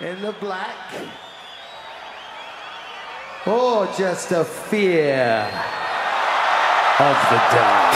in the black, or just a fear of the dark.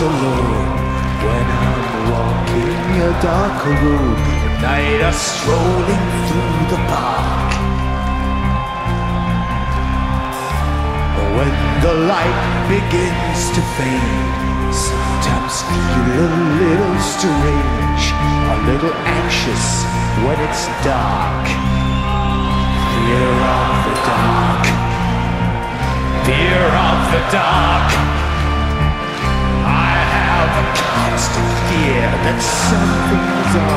Alone when I'm walking a dark road. At night I'm strolling through the park. When the light begins to fade, sometimes feel a little strange, a little anxious when it's dark. Fear of the dark fear of the dark. Constant fear that something's always near.